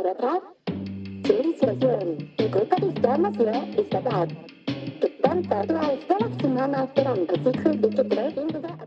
verdad? Civilisation. Kookapis teadlasele is ta tahab. sinna anna teranda, siit hõlbib, et